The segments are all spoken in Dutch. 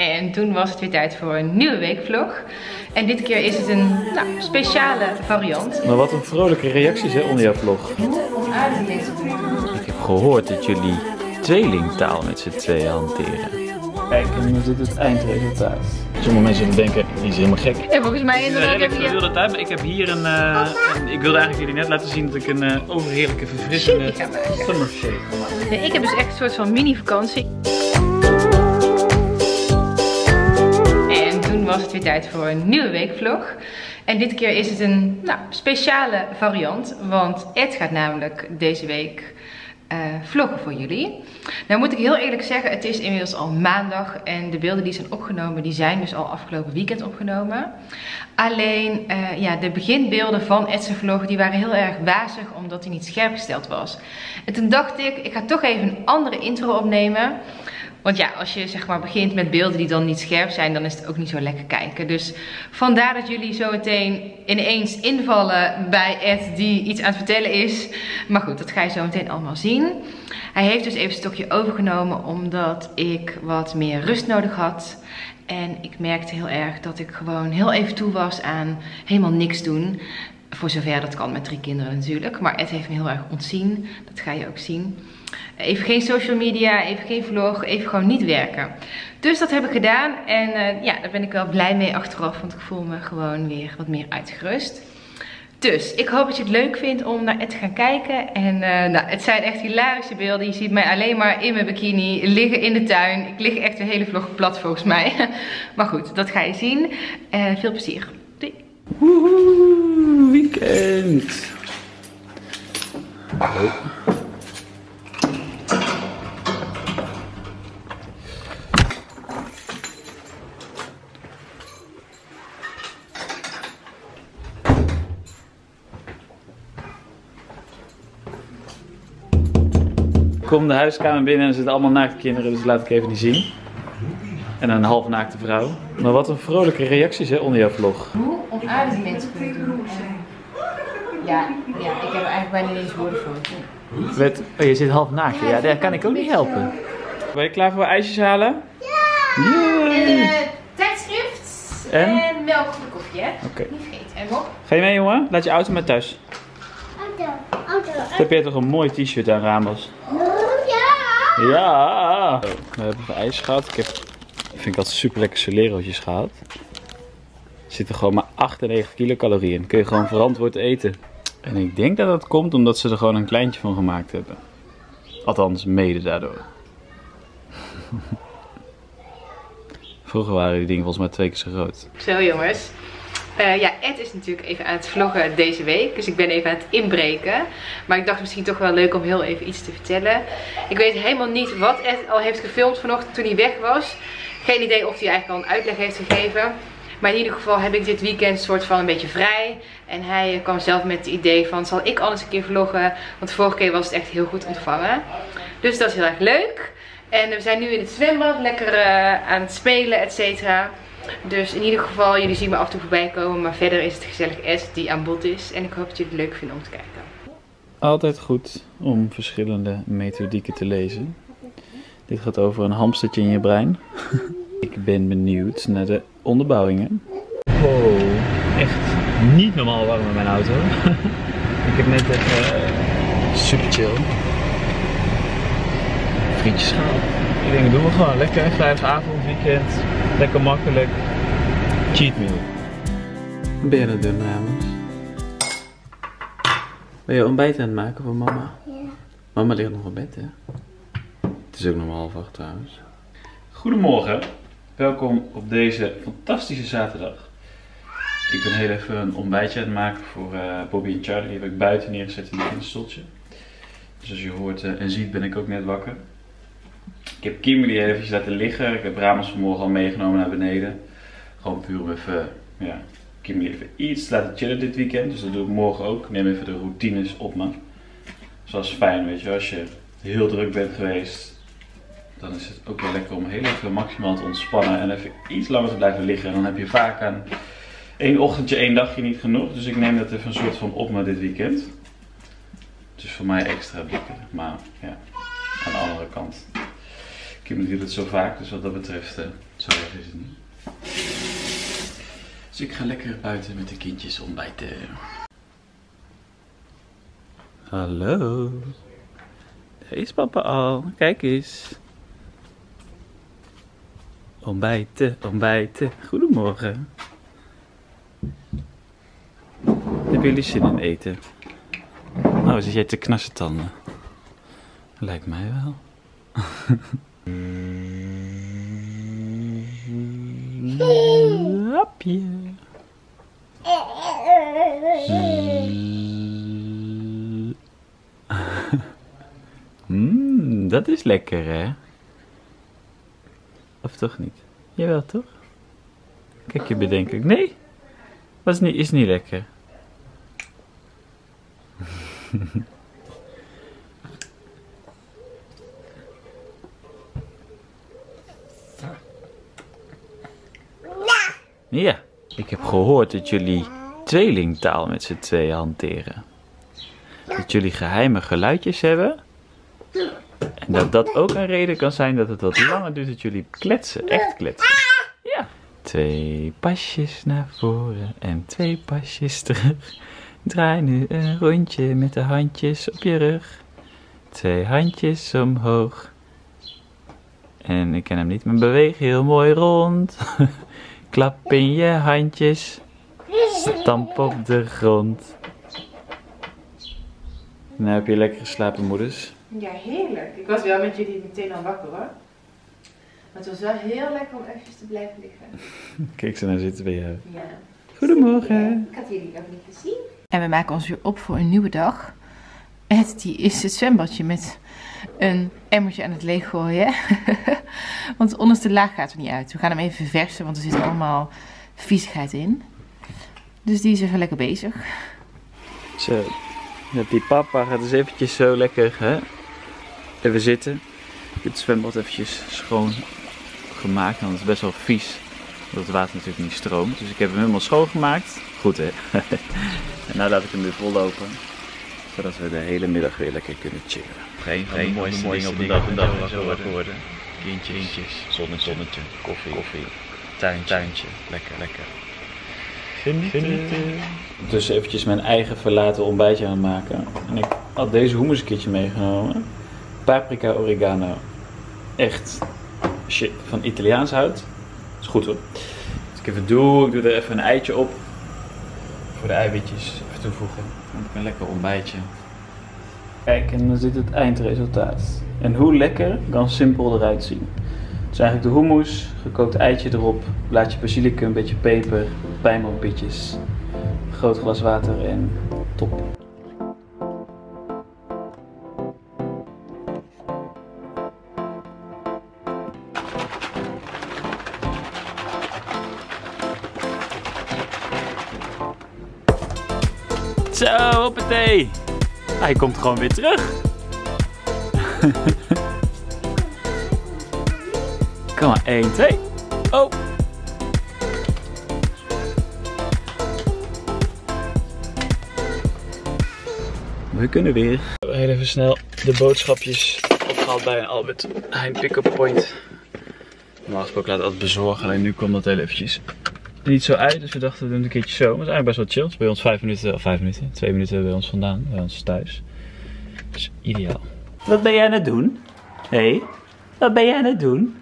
En toen was het weer tijd voor een nieuwe weekvlog. En dit keer is het een nou, speciale variant. Maar wat een vrolijke reacties hè, onder jouw vlog. Ik heb gehoord dat jullie tweelingtaal met z'n tweeën hanteren. Kijk, en nu is dit het eindresultaat. Sommige mensen denken, die is helemaal gek. En volgens mij inderdaad heb je... wilde tijd, maar ik heb hier een, eh, een- Ik wilde eigenlijk jullie net laten zien dat ik een eh, overheerlijke verfrissende Shake ga maken. summer shake ga maken. Nee, ik heb dus echt een soort van mini vakantie. Was het weer tijd voor een nieuwe weekvlog. En dit keer is het een nou, speciale variant. Want Ed gaat namelijk deze week eh, vloggen voor jullie. Nou moet ik heel eerlijk zeggen, het is inmiddels al maandag. En de beelden die zijn opgenomen, die zijn dus al afgelopen weekend opgenomen. Alleen, eh, ja, de beginbeelden van Ed's vlog, die waren heel erg wazig. Omdat hij niet scherp gesteld was. En toen dacht ik, ik ga toch even een andere intro opnemen. Want ja, als je zeg maar begint met beelden die dan niet scherp zijn, dan is het ook niet zo lekker kijken. Dus vandaar dat jullie zo meteen ineens invallen bij Ed die iets aan het vertellen is. Maar goed, dat ga je zo meteen allemaal zien. Hij heeft dus even een stokje overgenomen omdat ik wat meer rust nodig had. En ik merkte heel erg dat ik gewoon heel even toe was aan helemaal niks doen. Voor zover dat kan met drie kinderen natuurlijk. Maar Ed heeft me heel erg ontzien. Dat ga je ook zien. Even geen social media, even geen vlog, even gewoon niet werken. Dus dat heb ik gedaan en eh, ja, daar ben ik wel blij mee achteraf, want ik voel me gewoon weer wat meer uitgerust. Dus ik hoop dat je het leuk vindt om naar Ed te gaan kijken. En eh, nou, het zijn echt hilarische beelden. Je ziet mij alleen maar in mijn bikini liggen in de tuin. Ik lig echt de hele vlog plat volgens mij. Maar goed, dat ga je zien. Eh, veel plezier. Doei. Woehoe, weekend. Oh. Kom de huiskamer binnen en er zitten allemaal naakte kinderen, dus dat laat ik even niet zien. En een half naakte vrouw. Maar wat een vrolijke reacties hè, onder jouw vlog. Hoe onaardige mensen kunnen doen. Ja, ja, ik heb er eigenlijk bijna niet eens woorden voor. Met, oh, je zit half naakt. Ja, daar kan ik ook niet helpen. Ben je klaar voor ijsjes halen? Ja! Eh, tijdschrift En? en melk voor de koffie, hè? Oké. Niet vergeten. En Rob? Ga je mee, jongen? Laat je auto maar thuis. Auto, auto. Dan heb je toch een mooi t-shirt aan, Ramos. Ja. We hebben even ijs gehad. Ik heb, vind ik altijd super lekker solerootjes gehad. Er zitten gewoon maar 98 kilocalorieën in. Kun je gewoon verantwoord eten. En ik denk dat dat komt omdat ze er gewoon een kleintje van gemaakt hebben. Althans, mede daardoor. Vroeger waren die dingen volgens mij twee keer zo groot. Zo jongens. Eh, ja, Ed is natuurlijk even aan het vloggen deze week. Dus ik ben even aan het inbreken. Maar ik dacht misschien toch wel leuk om heel even iets te vertellen. Ik weet helemaal niet wat Ed al heeft gefilmd vanochtend toen hij weg was. Geen idee of hij eigenlijk al een uitleg heeft gegeven. Maar in ieder geval heb ik dit weekend soort van een beetje vrij. En hij kwam zelf met het idee van zal ik alles een keer vloggen. Want vorige keer was het echt heel goed ontvangen. Dus dat is heel erg leuk. En we zijn nu in het zwembad lekker eh, aan het spelen, et cetera. Dus in ieder geval, jullie zien me af en toe voorbij komen. Maar verder is het gezellig Ed die aan bod is. En ik hoop dat jullie het leuk vinden om te kijken. Altijd goed om verschillende methodieken te lezen. Dit gaat over een hamstertje in je brein. Ik ben benieuwd naar de onderbouwingen. Wow, echt niet normaal warm in mijn auto. Ik heb net even eh, super chill. Frietjes gehaald. Ik denk, doen we gewoon lekker. Vrijdagavond, weekend. Lekker makkelijk. Cheat meal. Ben je dat doen, Ramos? Ben je ontbijt aan het maken voor mama? Ja. Mama ligt nog op bed, hè? Het is ook nog maar half acht trouwens. Goedemorgen. Welkom op deze fantastische zaterdag. Ik ben heel even een ontbijtje aan het maken voor eh, Bobby en Charlie. Die heb ik buiten neergezet in het kinderstoeltje. Dus als je hoort eh, en ziet ben ik ook net wakker. Ik heb Kimberly even laten liggen. Ik heb Ramos vanmorgen al meegenomen naar beneden. Gewoon puur om even, ja, Kimberly even iets te laten chillen dit weekend. Dus dat doe ik morgen ook. Ik neem even de routines op me. Dus dat is fijn, weet je, als je heel druk bent geweest, dan is het ook wel lekker om heel even maximaal te ontspannen en even iets langer te blijven liggen. En dan heb je vaak aan één ochtendje, één dagje niet genoeg. Dus ik neem dat even een soort van op me dit weekend. Het is voor mij extra lekker, maar ja, aan de andere kant. Kim doet het zo vaak, dus wat dat betreft eh, Zo erg is het niet. Dus ik ga lekker buiten met de kindjes ontbijten. Hallo. Daar is papa al. Kijk eens. Ontbijten, ontbijten. Goedemorgen. Hebben jullie zin in eten? Oh, zit jij te knassen tanden? Lijkt mij wel. Mmm, dat is lekker hè? Of toch niet? Jawel toch? Kijk je bedenkelijk. Nee, was niet, is niet lekker. Ja, ik heb gehoord dat jullie tweelingtaal met z'n tweeën hanteren. Dat jullie geheime geluidjes hebben. En dat dat ook een reden kan zijn dat het wat langer duurt dat jullie kletsen. Echt kletsen. Ja. Twee pasjes naar voren en twee pasjes terug. Draai nu een rondje met de handjes op je rug. Twee handjes omhoog. En ik ken hem niet, maar beweeg heel mooi rond. Klap in je handjes. Stamp op de grond. Nou heb je lekker geslapen, moeders. Ja, heerlijk. Ik was wel met jullie meteen al wakker hoor. Maar het was wel heel lekker om even te blijven liggen. Kijk ze nou zitten bij jou. Ja. Goedemorgen. Ik had jullie nog niet gezien. En we maken ons weer op voor een nieuwe dag. Het die is het zwembadje met een emmertje aan het leeggooien. want de onderste laag gaat er niet uit. We gaan hem even verversen, want er zit allemaal viezigheid in. Dus die is even lekker bezig. Zo. Die papa gaat eens eventjes zo lekker hè? even zitten. Dit zwembad eventjes schoon gemaakt. Want het is best wel vies. Omdat het water natuurlijk niet stroomt. Dus ik heb hem helemaal schoongemaakt. Goed hè. en nu laat ik hem weer vollopen. Zodat we de hele middag weer lekker kunnen chillen. Geen van de mooiste, dingen op de dag en dag zo wakker worden. Kindjes, Kindjes zonnetje, zonnetje, koffie, koffie, tuintje, tuintje. Lekker, lekker. Genieten. Dus eventjes mijn eigen verlaten ontbijtje aan het maken. En ik had deze hummus een keertje meegenomen. Paprika oregano. Echt shit van Italiaans hout. Is goed hoor. Als ik even doe, ik doe er even een eitje op. Voor de eiwitjes even toevoegen. Dan heb ik een lekker ontbijtje. Kijk, en dan zit het eindresultaat. En hoe lekker kan simpel eruit zien. Het is eigenlijk de hummus, gekookt eitje erop, blaadje basilicum, een beetje peper, pijnboompitjes, groot glas water en top. Zo, hoppatee! Hij komt gewoon weer terug. Kom maar, 1, 2. Oh! We kunnen weer. Heel even snel de boodschapjes opgehaald bij Albert Heijn pick-up point. Normaal gesproken laat altijd bezorgen, alleen nu kwam dat heel eventjes niet zo uit. Dus we dachten we doen het een keertje zo. Maar het is eigenlijk best wel chill. Het is bij ons 5 minuten, of 5 minuten, 2 minuten bij ons vandaan, bij ons thuis. Dus ideaal. Wat ben jij aan het doen? Hé, hey, wat ben jij aan het doen?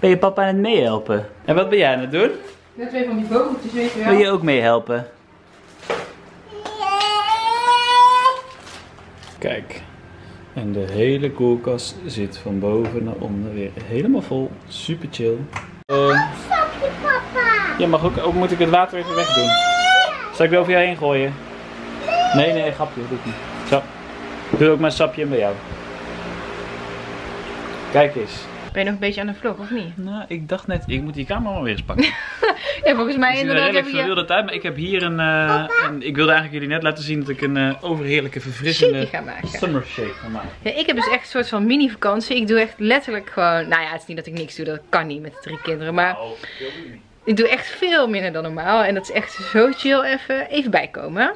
Ben je papa aan het meehelpen? En wat ben jij aan het doen? Net twee van die vogeltjes, weet je wel. Wil je ook meehelpen? Kijk. En de hele koelkast zit van boven naar onder weer helemaal vol. Super chill. Uh, Ja, mag ook, ook moet ik het water even wegdoen. Zal ik er over jou heen gooien? Nee, nee, grapje, doe ik niet. Zo. Doe ook mijn sapje bij jou. Kijk eens. Ben je nog een beetje aan de vlog, of niet? Nou, ik dacht net, ik moet die camera maar weer eens pakken. Ja, volgens mij er inderdaad redelijk heb je... verwilde tijd, maar ik heb hier een, eh, een- Ik wilde eigenlijk jullie net laten zien dat ik een eh, overheerlijke, verfrissende Shaky ga maken. summer shake ga maken. Ja, ik heb dus echt een soort van mini vakantie. Ik doe echt letterlijk gewoon... Nou ja, het is niet dat ik niks doe, dat kan niet met de drie kinderen. Maar ik doe echt veel minder dan normaal. En dat is echt zo chill even, even bijkomen.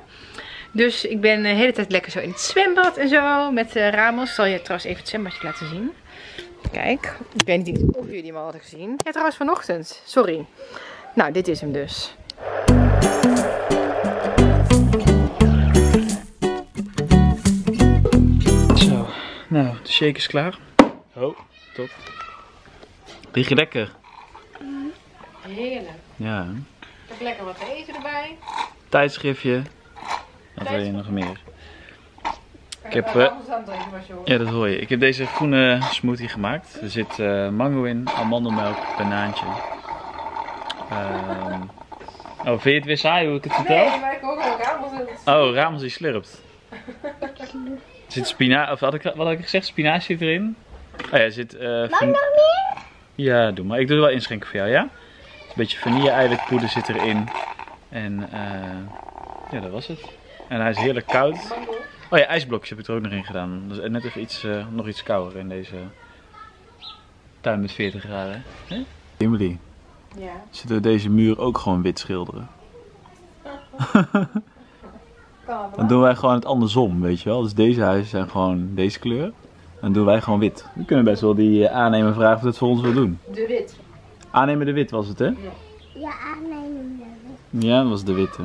Dus ik ben de hele tijd lekker zo in het zwembad en zo. Met uh, Ramos. Ik zal je trouwens even het zwembadje laten zien. Kijk, ik weet niet of jullie hem al hadden gezien. Ja, trouwens vanochtend. Sorry. Nou, dit is hem dus. Zo, nou, de shake is klaar. Oh, top. Lig je lekker? Heerlijk. Ja. Ik heb lekker wat te eten erbij. Tijdschriftje. Wat wil je nog meer? Ik heb, Eh, het. Ja, dat hoor je. Ik heb deze groene smoothie gemaakt. Er zit eh, mango in, amandelmelk, banaantje. Ehm Oh, vind je het weer saai hoe ik het vertel? Nee, maar ik hoor ook aan. Oh, Ramos die slurpt. Er zit spinazie, of had ik, wat had ik gezegd? Spinazie zit erin. Oh ja, er zit... eh van... Nog meer? Ja, doe maar. Ik doe er wel inschenken voor jou, ja? Een beetje vanille-eiwitpoeder zit erin. En eh ja, dat was het. En hij is heerlijk koud. Oh ja, ijsblokjes heb ik er ook nog in gedaan. Dat is net even iets, eh, nog iets kouder in deze tuin met 40 graden. Hè? Emily, Ja. zitten we deze muur ook gewoon wit schilderen? Kan Dan doen wij gewoon het andersom, weet je wel. Dus deze huizen zijn gewoon deze kleur. Dan doen wij gewoon wit. We kunnen best wel die eh, aannemer vragen of dat voor ons wil doen. De wit. Aannemer de wit was het, hè? Ja, aannemen. Ja, dat was de witte.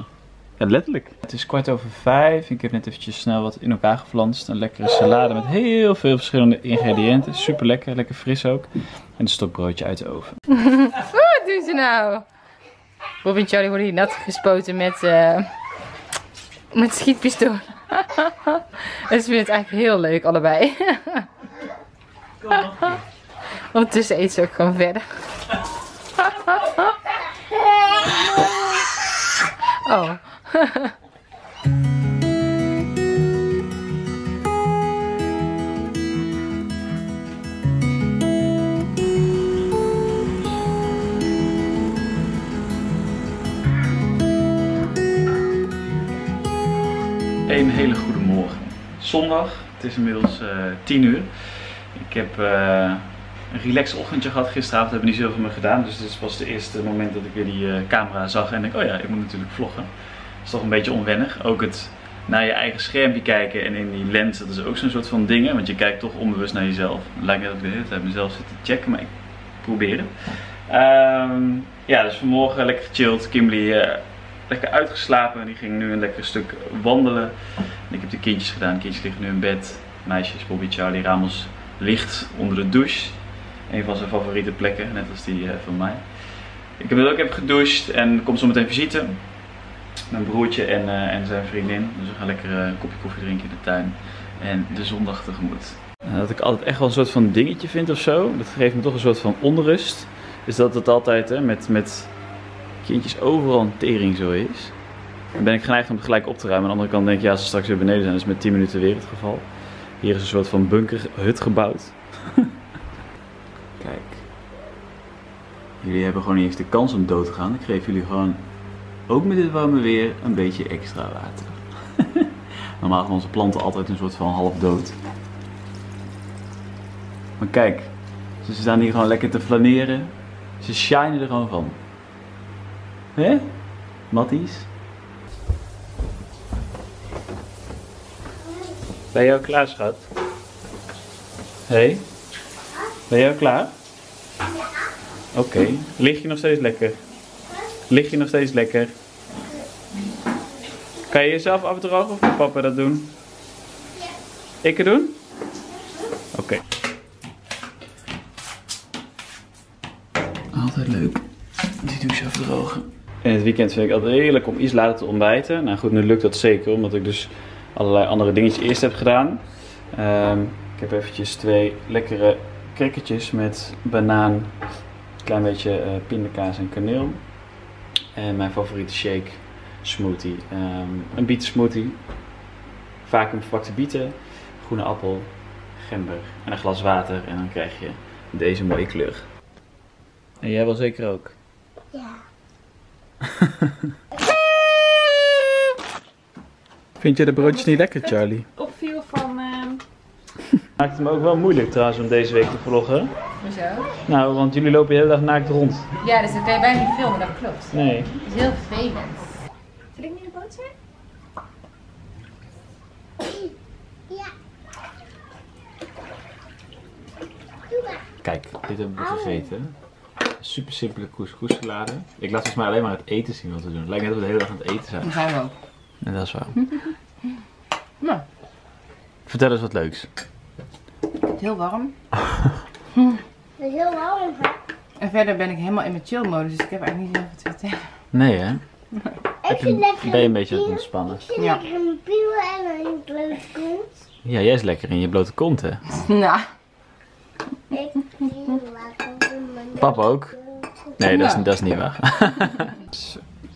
Ja, letterlijk. Het is kwart over vijf. Ik heb net eventjes snel wat in elkaar geflanst. Een lekkere salade met heel veel verschillende ingrediënten. Super lekker, lekker fris ook. En een stokbroodje uit de oven. Wat doen ze nou? Bob en Charlie worden hier nat gespoten met, eh met schietpistool. en ze vinden het eigenlijk heel leuk, allebei. Ondertussen eet ze ook gewoon verder. Oh. Een hele goede morgen. Zondag, het is inmiddels eh 10 uur. Ik heb eh, een relax ochtendje gehad. Gisteravond hebben we niet zoveel meer gedaan. Dus dit was het eerste moment dat ik weer die eh, camera zag. En ik, oh ja, ik moet natuurlijk vloggen. Dat is toch een beetje onwennig. Ook het naar je eigen schermpje kijken en in die lens, dat is ook zo'n soort van dingen. Want je kijkt toch onbewust naar jezelf. Het lijkt net dat ik de hele mezelf zit te checken, maar ik probeer het. Ehm, ja, dus vanmorgen lekker gechilled. Kimberly eh, lekker uitgeslapen. Die ging nu een lekker stuk wandelen. En ik heb de kindjes gedaan. De kindjes liggen nu in bed. Meisjes, Bobby, Charlie, Ramos ligt onder de douche. Een van zijn favoriete plekken, net als die eh, van mij. Ik heb net ook even gedoucht en komt zo meteen visite. Mijn broertje en, eh, en zijn vriendin. Dus we gaan lekker eh, een kopje koffie drinken in de tuin. En de zondag tegemoet. Dat ik altijd echt wel een soort van dingetje vind of zo. Dat geeft me toch een soort van onrust. Is dat het altijd hè, met, met kindjes overal een tering zo is. Dan ben ik geneigd om het gelijk op te ruimen. Aan de andere kant denk ik, ja, ze straks weer beneden zijn, is het met 10 minuten weer het geval. Hier is een soort van bunkerhut gebouwd. Kijk. Jullie hebben gewoon niet eens de kans om dood te gaan. Ik geef jullie gewoon, ook met dit warme weer, een beetje extra water. Normaal gaan onze planten altijd een soort van half dood. Maar kijk, ze staan hier gewoon lekker te flaneren. Ze shinen er gewoon van. Hé? Matties? Ben je al klaar, schat? Hé? Hey? Ben je al klaar? Oké. Lig je nog steeds lekker? Lig je nog steeds lekker? Kan je jezelf afdrogen of moet papa dat doen? Ik het doen? Oké. Altijd leuk. Die douche afdrogen. In het weekend vind ik altijd heerlijk om iets later te ontbijten. Nou goed, nu lukt dat zeker omdat ik dus allerlei andere dingetjes eerst heb gedaan. Ehm, ik heb eventjes twee lekkere crackertjes met banaan, klein beetje eh, pindakaas en kaneel. En mijn favoriete shake, smoothie. Ehm, een bietensmoothie, vacuüm verpakte bieten, groene appel, gember en een glas water. En dan krijg je deze mooie kleur. En jij wel zeker ook? Ja. Vind je de broodjes niet lekker, Charlie? Maakt het me ook wel moeilijk trouwens om deze week te vloggen. Hoezo? Nou, want jullie lopen de hele dag naakt rond. Ja, dus dat kan je bijna niet filmen, dat klopt. Nee. Dat is heel vervelend. Zal ik nu de boot zijn? Ja. Dit hebben we gegeten. Super simpele couscous-salade. Ik laat volgens mij alleen maar het eten zien wat we doen. Het lijkt net dat we de hele dag aan het eten zijn. Dat zijn we ook. En dat is waar. Nou, Vertel eens wat leuks. Het is heel warm. Het is heel warm. hè? En verder ben ik helemaal in mijn chill modus, dus ik heb eigenlijk niet zoveel te vertellen. Nee hè? Ik zit lekker Ben je een beetje aan het ontspannen? Ik zit Ja. lekker in mijn piel en in blote kont. Ja, jij is lekker in je blote kont hè? Nou, Ik piel lekker in mijn Papa ook? Nee, dat is, dat is niet waar.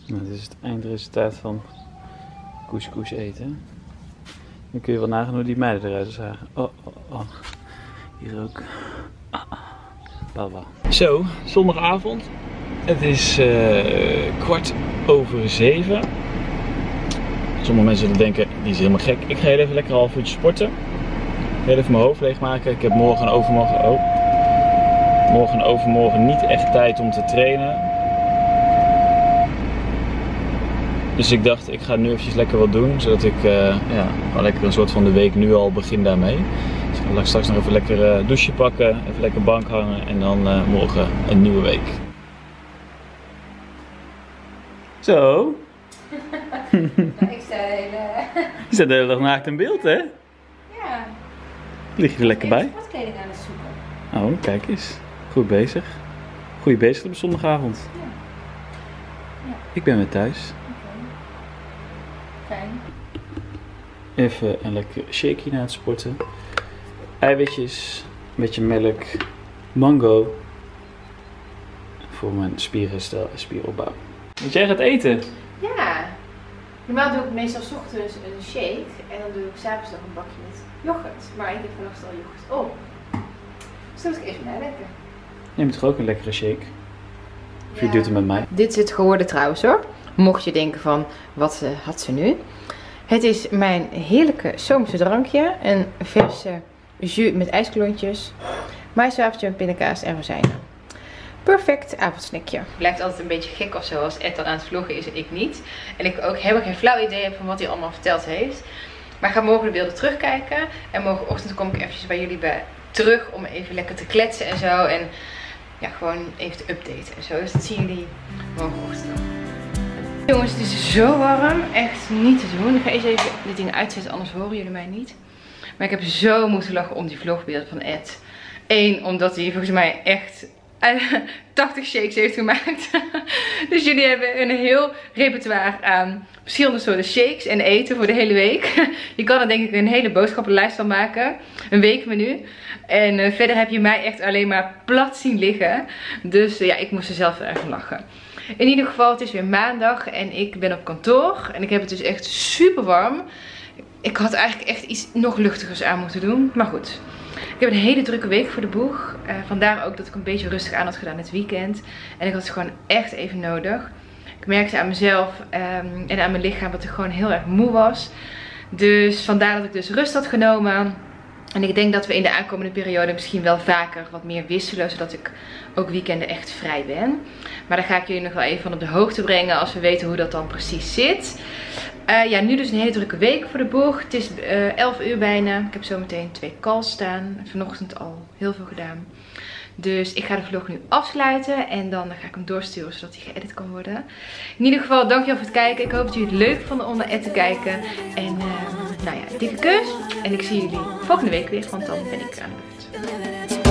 Dit is het eindresultaat van couscous eten. Dan kun je wel nagaan hoe die meiden eruit zagen. Oh, oh, oh. Hier ook. Baba. Zo, zondagavond. Het is eh, kwart over zeven. Sommige mensen zullen denken, die is helemaal gek. Ik ga heel even lekker half uurtje sporten. Heel even mijn hoofd leegmaken. Ik heb morgen en overmorgen... Oh, morgen en overmorgen niet echt tijd om te trainen. Dus ik dacht, ik ga nu eventjes lekker wat doen, zodat ik eh, ja, wel lekker een soort van de week nu al begin daarmee. Ik ga straks nog even lekker eh douche pakken, even lekker bank hangen en dan eh, morgen een nieuwe week. Zo, ik sta de hele... je staat de hele dag naakt in beeld hè? Ja, Lig je er lekker bij? sportkleding aan het zoeken. Oh, kijk eens. Goed bezig. Goed bezig op zondagavond. Ja. Ik ben weer thuis. Fijn. Even een lekker shakeje na het sporten. Eiwitjes, een beetje melk, mango. Voor mijn spierherstel en spieropbouw. Want jij gaat eten. Ja. Normaal doe ik meestal 's ochtends een shake en dan doe ik s'avonds nog een bakje met yoghurt. Maar ik heb vannacht al yoghurt op. Dus dat moet ik even nadenken. Neem toch ook een lekkere shake? Of je doet het met mij? Dit is het geworden trouwens hoor. Mocht je denken van, wat eh, had ze nu? Het is mijn heerlijke zomerse drankje. Een verse jus met ijsklontjes. Maiswafeltje met pindakaas en rozijnen. Perfect avondsnackje. Blijft altijd een beetje gek of zo als Ed dan aan het vloggen is en ik niet. En ik ook helemaal geen flauw idee heb van wat hij allemaal verteld heeft. Maar ga morgen de beelden terugkijken. En morgenochtend kom ik eventjes bij jullie bij terug om even lekker te kletsen en zo. En ja, gewoon even te updaten en zo. Dus dat zien jullie morgenochtend. Jongens, het is zo warm. Echt niet te doen. Ik ga eerst even dit ding uitzetten, anders horen jullie mij niet. Maar ik heb zo moeten lachen om die vlogbeelden van Ed. Eén, omdat hij volgens mij echt eh, 80 shakes heeft gemaakt. dus jullie hebben een heel repertoire aan verschillende soorten shakes en eten voor de hele week. Je kan er denk ik een hele boodschappenlijst van maken. Een weekmenu. En eh, verder heb je mij echt alleen maar plat zien liggen. Dus eh, ja, ik moest er zelf erg van lachen. In ieder geval, het is weer maandag en ik ben op kantoor. En ik heb het dus echt super warm. Ik had eigenlijk echt iets nog luchtigers aan moeten doen. Maar goed. Ik heb een hele drukke week voor de boeg. Eh, vandaar ook dat ik een beetje rustig aan had gedaan het weekend. En ik had het gewoon echt even nodig. Ik merkte aan mezelf ehm, en aan mijn lichaam dat ik gewoon heel erg moe was. Dus vandaar dat ik dus rust had genomen. En ik denk dat we in de aankomende periode misschien wel vaker wat meer wisselen. Zodat ik ook weekenden echt vrij ben. Maar daar ga ik jullie nog wel even van op de hoogte brengen als we weten hoe dat dan precies zit. Eh, ja, nu dus een hele drukke week voor de boeg. Het is eh 11 uur bijna. Ik heb zometeen twee calls staan. Vanochtend al heel veel gedaan. Dus ik ga de vlog nu afsluiten. En dan ga ik hem doorsturen zodat hij geëdit kan worden. In ieder geval, dankjewel voor het kijken. Ik hoop dat jullie het leuk vonden om naar Ed te kijken. En eh, nou ja, dikke kus. En ik zie jullie volgende week weer. Want dan ben ik aan de beurt.